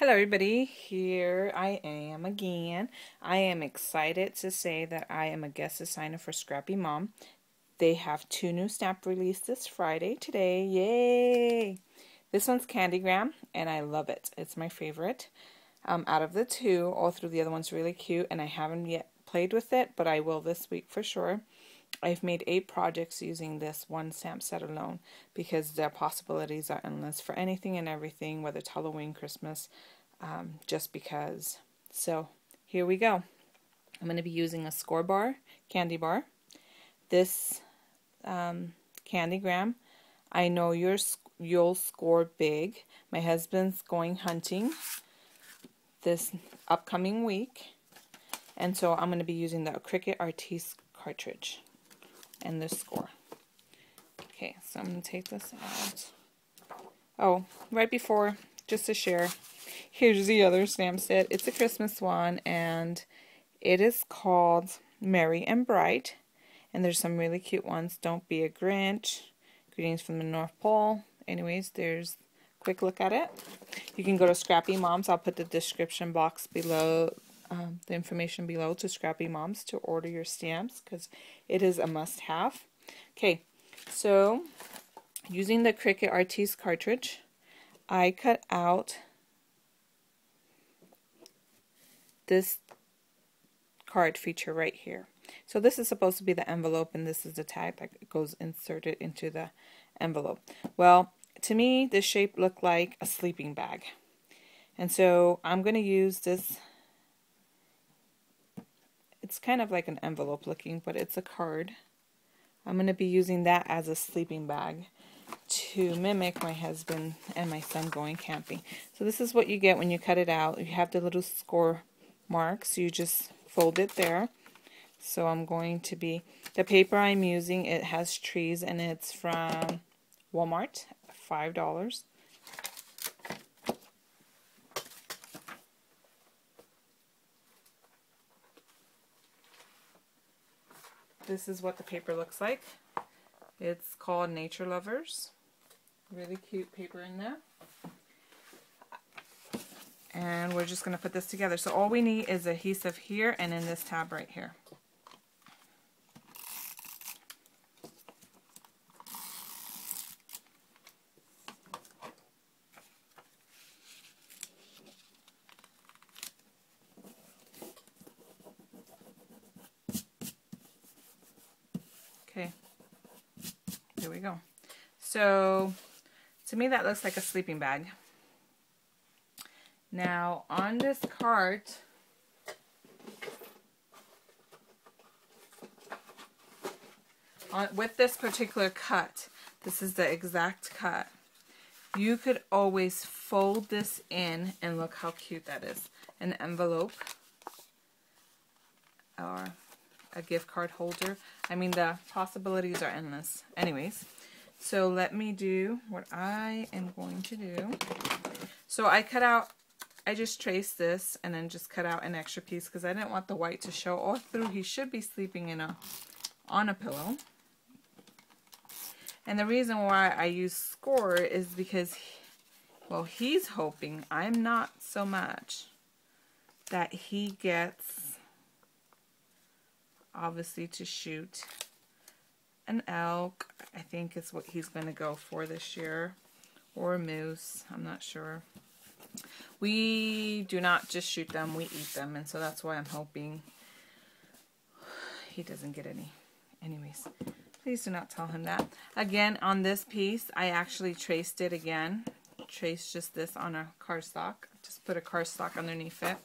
Hello everybody, here I am again. I am excited to say that I am a guest designer for Scrappy Mom. They have two new snap releases this Friday today. Yay! This one's Candygram and I love it. It's my favorite. Um, out of the two, all through the other one's really cute and I haven't yet played with it, but I will this week for sure. I've made eight projects using this one stamp set alone because the possibilities are endless for anything and everything, whether it's Halloween, Christmas, um, just because. So here we go. I'm going to be using a score bar, candy bar. This um, candygram, I know you you'll score big. My husband's going hunting this upcoming week. And so I'm going to be using the Cricut Artiste cartridge and this score. Okay, so I'm going to take this out. Oh, right before, just to share, here's the other stamp set. It's a Christmas one, and it is called Merry and Bright. And there's some really cute ones. Don't be a Grinch. Greetings from the North Pole. Anyways, there's quick look at it. You can go to Scrappy Moms. I'll put the description box below um, the information below to Scrappy Moms to order your stamps because it is a must-have. Okay, so using the Cricut Artiste cartridge, I cut out this card feature right here. So this is supposed to be the envelope and this is the tag that goes inserted into the envelope. Well, to me, this shape looked like a sleeping bag. And so I'm going to use this it's kind of like an envelope looking, but it's a card. I'm going to be using that as a sleeping bag to mimic my husband and my son going camping. So this is what you get when you cut it out. You have the little score marks. You just fold it there. So I'm going to be, the paper I'm using, it has trees and it's from Walmart, $5. This is what the paper looks like. It's called Nature Lovers. Really cute paper in there. And we're just going to put this together. So all we need is adhesive here and in this tab right here. Okay, there we go. So, to me that looks like a sleeping bag. Now, on this cart, on, with this particular cut, this is the exact cut, you could always fold this in and look how cute that is. An envelope or a gift card holder. I mean, the possibilities are endless. Anyways, so let me do what I am going to do. So I cut out, I just traced this and then just cut out an extra piece because I didn't want the white to show all through. He should be sleeping in a on a pillow. And the reason why I use score is because, well, he's hoping, I'm not so much, that he gets obviously to shoot an elk. I think is what he's going to go for this year. Or a moose. I'm not sure. We do not just shoot them. We eat them. And so that's why I'm hoping he doesn't get any. Anyways, please do not tell him that. Again, on this piece, I actually traced it again. Traced just this on a cardstock. Just put a cardstock underneath it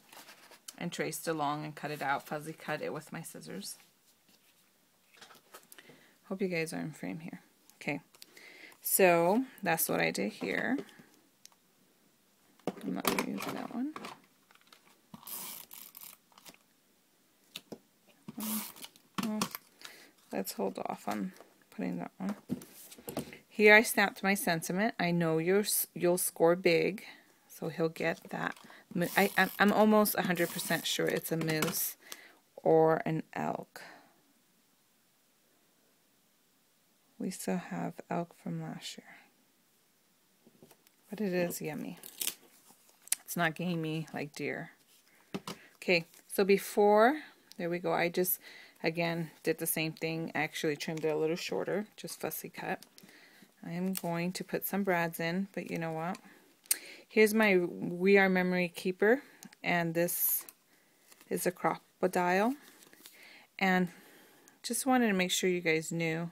and traced along and cut it out, fuzzy cut it with my scissors. Hope you guys are in frame here. Okay, so that's what I did here. I'm not going to use that one. Let's hold off on putting that one. Here I snapped my sentiment. I know you're, you'll score big, so he'll get that I, I'm almost 100% sure it's a moose or an elk. We still have elk from last year. But it is yummy. it's not gamey like deer. Okay, so before, there we go, I just, again, did the same thing. I actually trimmed it a little shorter, just fussy cut. I am going to put some brads in, but you know what? Here's my We Are Memory Keeper, and this is a Crop-A-Dile. And just wanted to make sure you guys knew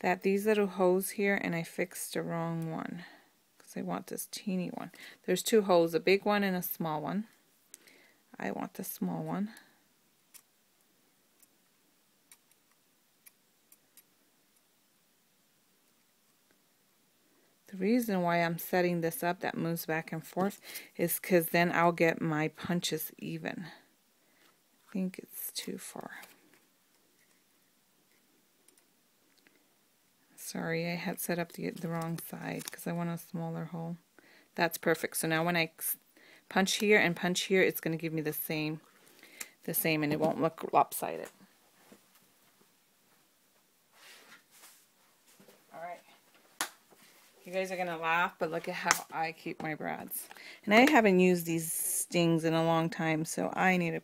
that these little holes here, and I fixed the wrong one because I want this teeny one. There's two holes, a big one and a small one. I want the small one. The reason why I'm setting this up that moves back and forth is because then I'll get my punches even. I think it's too far. Sorry, I had set up the, the wrong side because I want a smaller hole. That's perfect. So now when I punch here and punch here, it's going to give me the same, the same, and it won't look lopsided. You guys are going to laugh, but look at how I keep my brads. And I haven't used these stings in a long time, so I need to